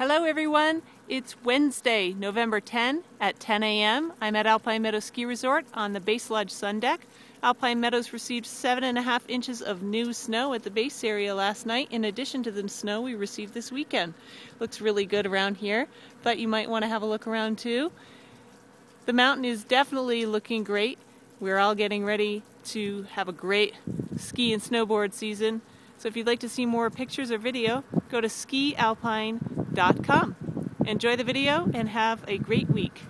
Hello everyone, it's Wednesday, November 10 at 10 a.m. I'm at Alpine Meadows Ski Resort on the Base Lodge Sun Deck. Alpine Meadows received seven and a half inches of new snow at the base area last night in addition to the snow we received this weekend. Looks really good around here, but you might want to have a look around too. The mountain is definitely looking great. We're all getting ready to have a great ski and snowboard season. So if you'd like to see more pictures or video, go to skialpine.com. Enjoy the video and have a great week.